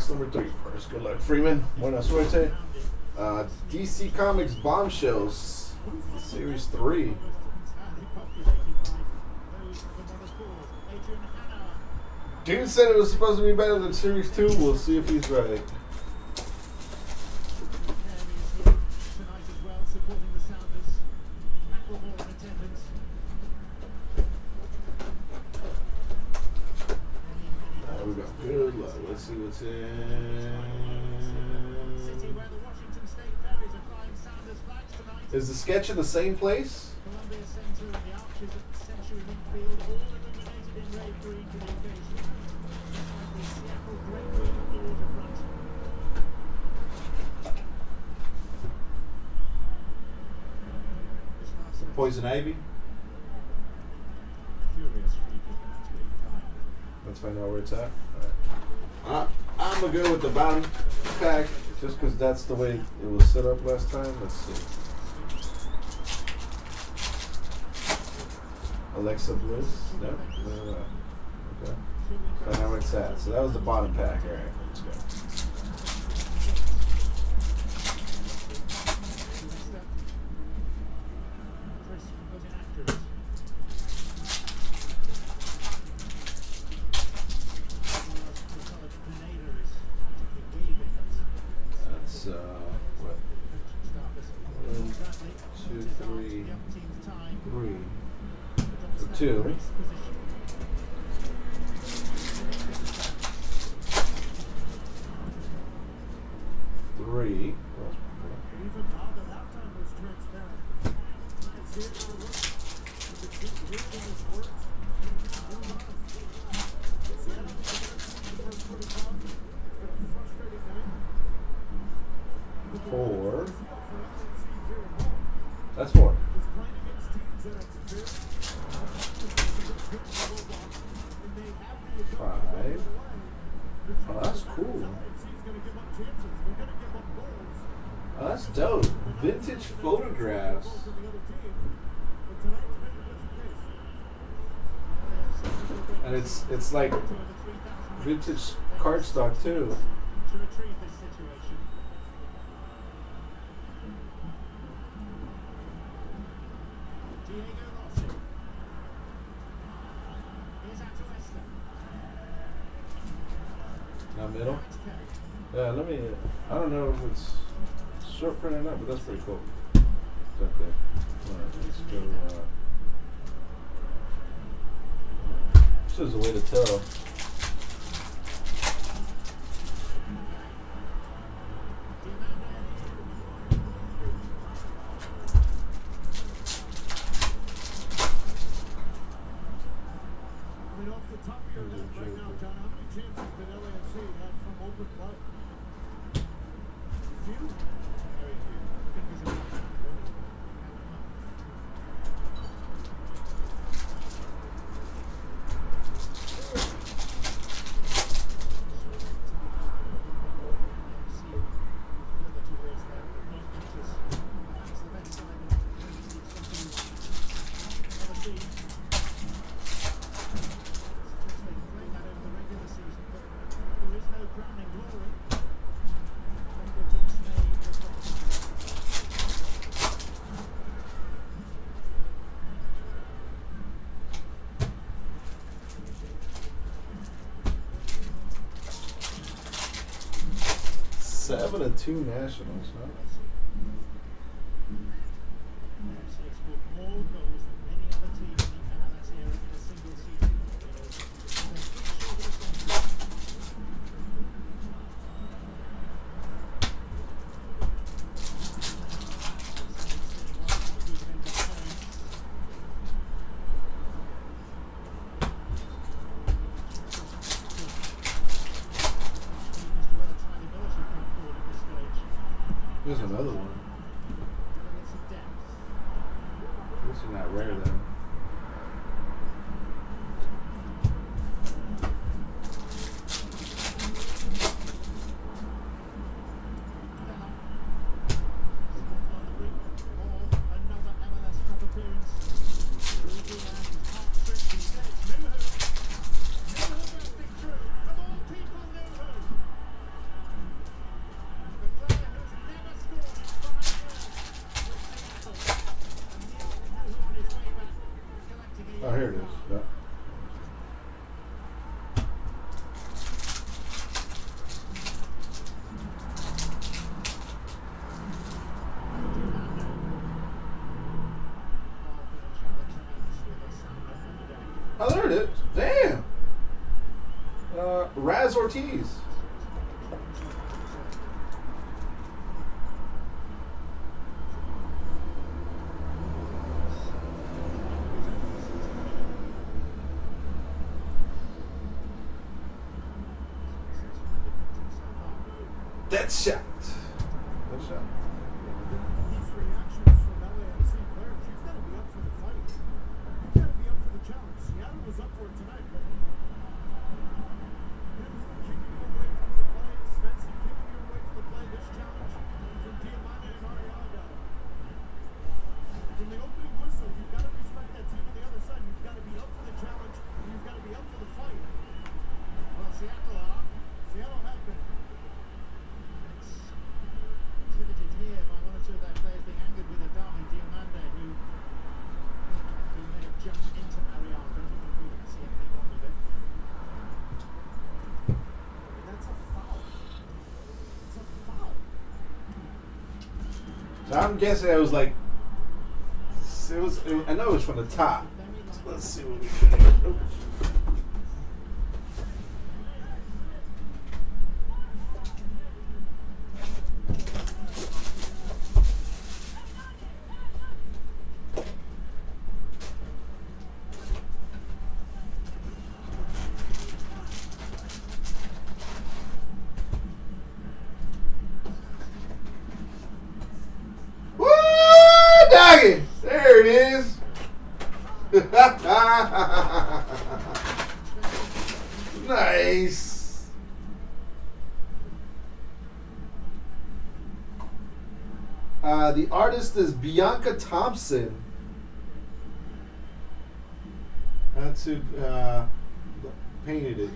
box number three first. Good luck, Freeman. Buena suerte. Uh, DC Comics Bombshells, Series 3. Dude said it was supposed to be better than Series 2. We'll see if he's right. There we go. Good luck. Let's see what's in. Is the sketch in the same place? Poison Ivy? Let's find out where it's at. Alright. Uh, I'm gonna go with the bottom pack just because that's the way it was set up last time. Let's see. Alexa Bliss? No? No, no. Okay. So that was the bottom pack. Alright, let's go. That's, uh, what? One, two, three, three. So two. Three. Four. That's four. Five. Oh, that's cool. Oh, that's dope. Vintage photographs. And it's like vintage cardstock too. Not middle. Yeah, let me. I don't know if it's short print or not, but that's pretty cool. It's up let's go. Uh, this is a way to tell. Seven and two nationals, huh? that shot. I'm guessing it was like it was. It, I know it was from the top. Let's see what we can. nice. Uh, the artist is Bianca Thompson. That's who uh, painted it.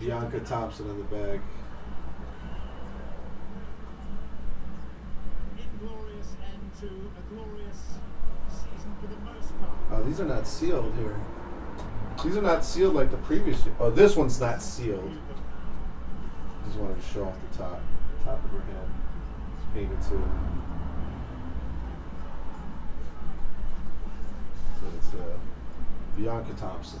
Bianca Thompson in the bag. Oh, these are not sealed here. These are not sealed like the previous. Oh, this one's not sealed. Just wanted to show off the top, the top of her head. It's painted too. So it's uh, Bianca Thompson.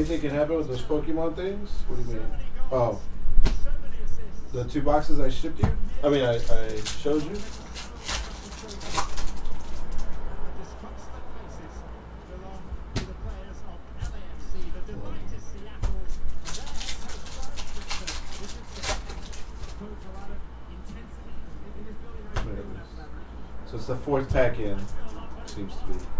anything can happen with those Pokemon things? What do you mean? Oh. The two boxes I shipped you? I mean, I, I showed you? So it's the fourth pack in, seems to be.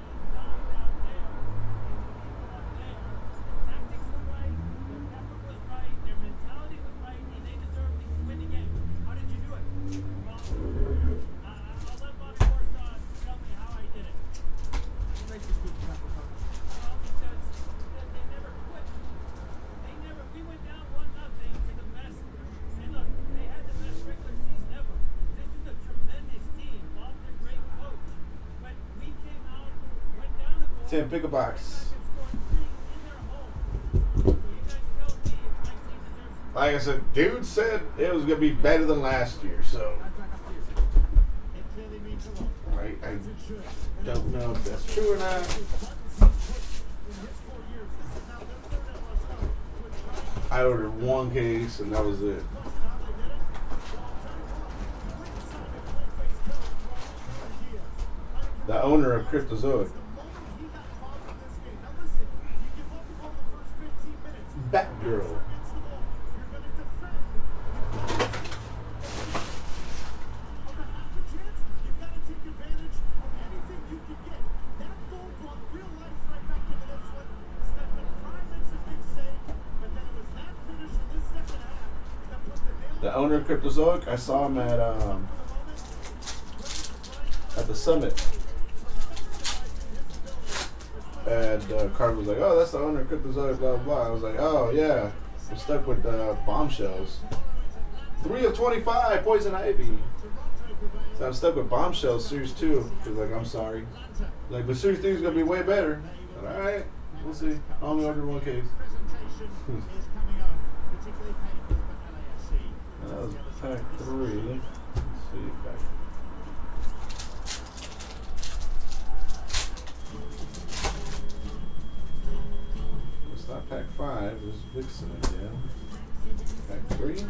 pick a box. Like I said, dude said it was gonna be better than last year, so lot. I, don't know if that's true or not. I ordered one case and that was it. The owner of Cryptozoic. Cryptozoic, I saw him at um, at the summit. And uh, was like, "Oh, that's the owner of Cryptozoic." Blah blah. blah. I was like, "Oh yeah, I'm stuck with uh, bombshells. Three of twenty-five, poison ivy. So I'm stuck with bombshells, series two. He's like, "I'm sorry." Like, but series three is gonna be way better. All right, we'll see. I only ordered one case. That was pack three. Let's see, pack. It's not pack five. It's Vixen again. Pack three.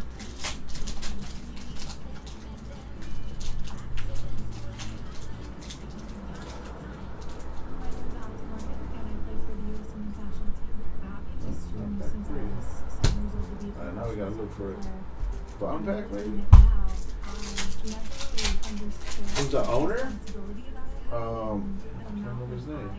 Alright, now we gotta look for it. Bottom pack, maybe? Who's the owner? Um, I can't remember his name.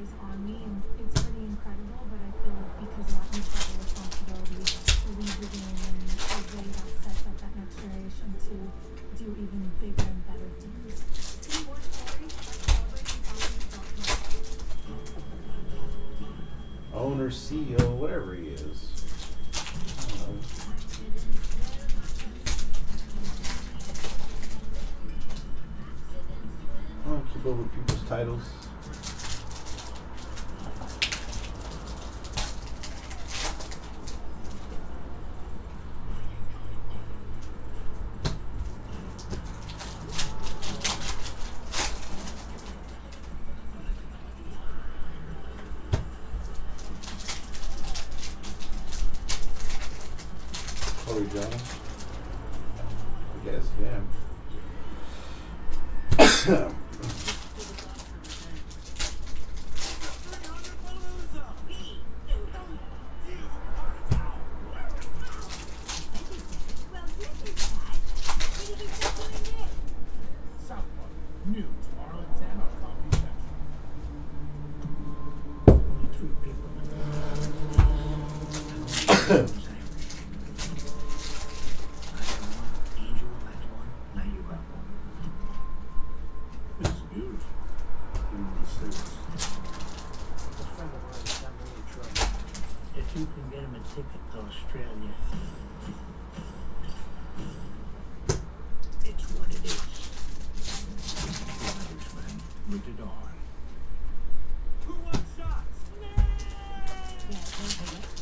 With people's titles. Mm-hmm.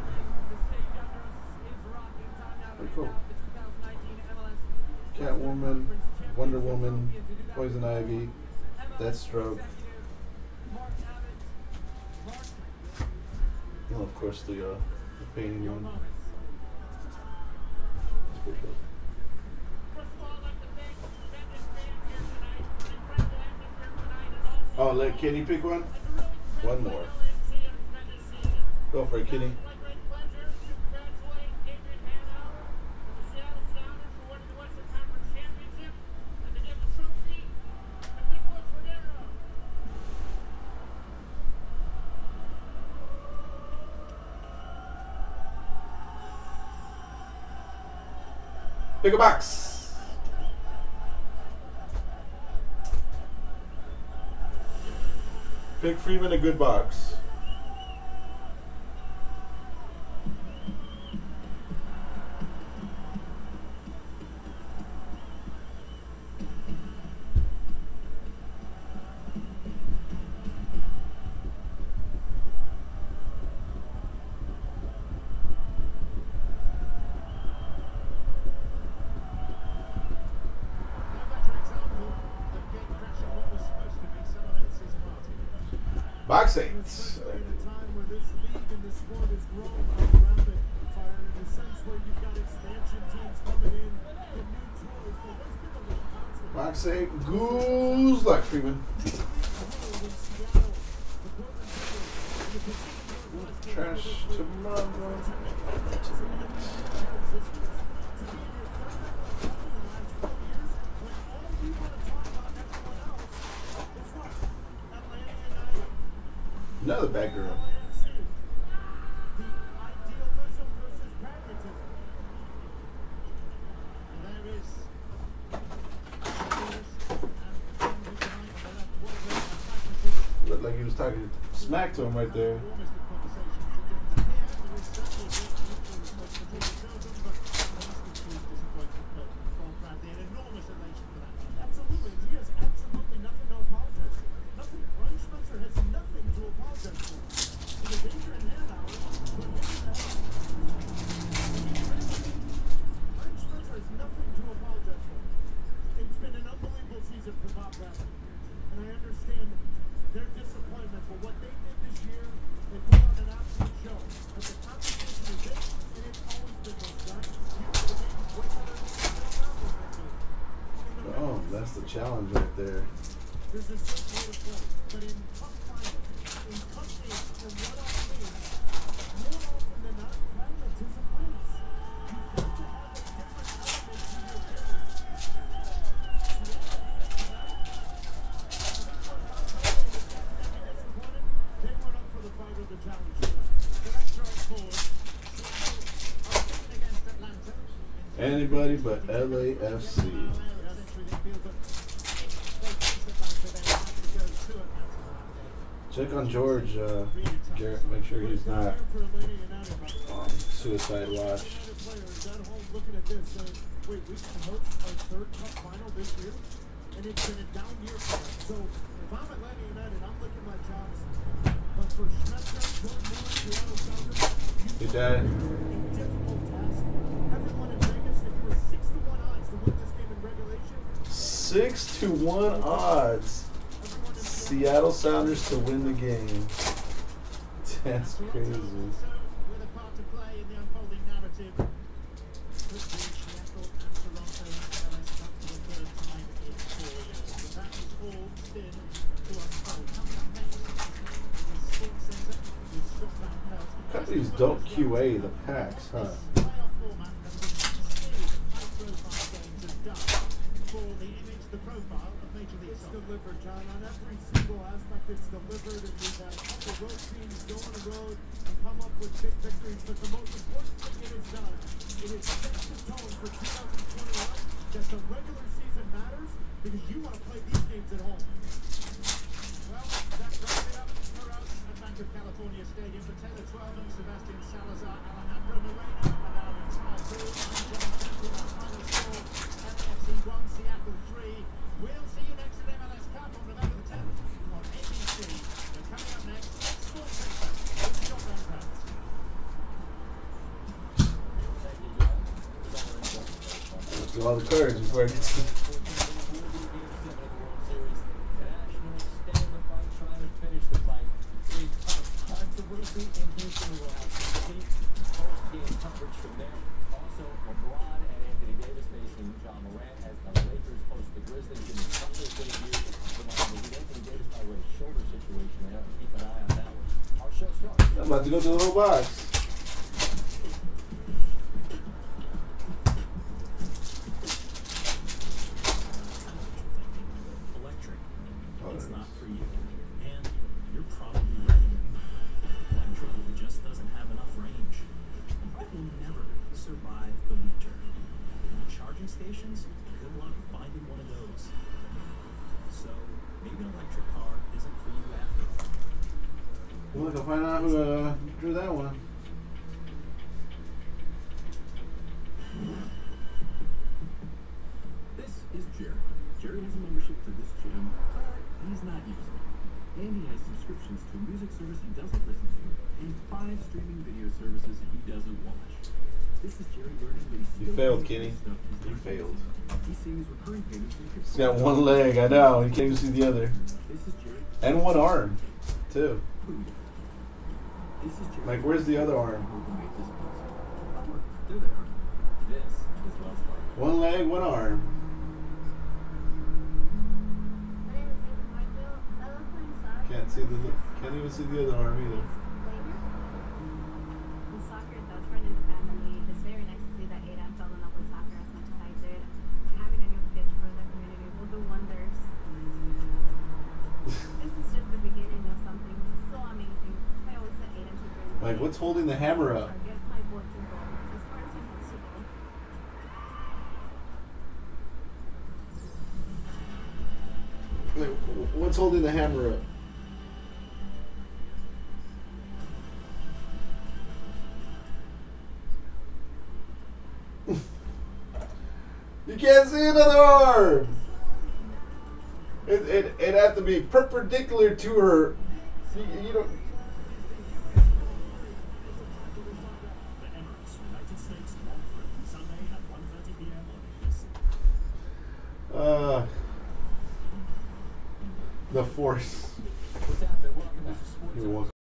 Poison Ivy, Deathstroke. And of course the uh, the painting one. Oh, let Kenny pick one. One more. Go for it, Kenny. A box. Pick Freeman a good box. Box eight. Especially in a time where this league and this sport has grown up rapid fire in a sense where you've got expansion teams coming in and new toys. But what's been the real constant? Box eight. Goose luck, Freeman. Trash tomorrow. Another bad girl. Looked like he was talking smack to him right there. Absolutely, he has absolutely nothing to apologize for. Nothing. Brian Spencer has nothing to apologize for. He was injured in hand hours, but look at that. Brian Spencer has nothing to apologize for. It's been an unbelievable season for Bob Bradley. And I understand their disappointment for what they did this year. They put on an absolute show. But the competition is this, and it's always been this, John. You know the game is way better than the NFL was that game. In the Oh, that's the challenge right there. there's a certain way to play, but in tough finals, in tough games, and one-off games, more often than not, pragmatism wins. You've got to have a different element to your game. They weren't up for the fight or the challenge tonight. So that's drive forward. Seattle are winning against Atlanta. But LAFC. Check on George, uh, Garrett. Make sure he's not on suicide watch. Wait, we Dad. a difficult task. Everyone in Vegas, if you were six to one odds to win this game in regulation, Six to one odds. Seattle Sounders to win the game. That's crazy. With a QA the packs, in It's delivered, John. On every single aspect, it's delivered. And we've had a couple road teams go on the road and come up with big victories. But the most important thing it has done, it has set the tone for 2021 that the regular season matters because you want to play these games at home. Well, that wraps it up for us at Banc of California Stadium for Taylor Twellman, Sebastian Salazar, Alejandro Moreno, and our entire crew. Our final score, LAFC 1, Seattle 3. We'll see you next at MLS Cup on November the 10th on ABC. And coming up next, Sports Center with Scott Van Pelt. All the cards before I get to. Well, look, I'll find out who uh, drew that one. This is Jerry. Jerry has a membership to this gym, but he's not using it. And he has subscriptions to a music service he doesn't listen to and five streaming video services he doesn't watch. This is Jerry learning that he's You failed, Kenny. stuff You failed. using. He's seeing his recurring payments He's got one leg, I know. He can't even see the other. This is Jerry. And one arm, too. Like, where's the other arm? One leg, one arm. Can't see the. Can't even see the other arm either. Holding the hammer up? or get my boy to go as far as he wants to go. Like, what's holding the hammer up? you can't see another arm. It it it have to be perpendicular to her. You, you don't. The force. You're welcome.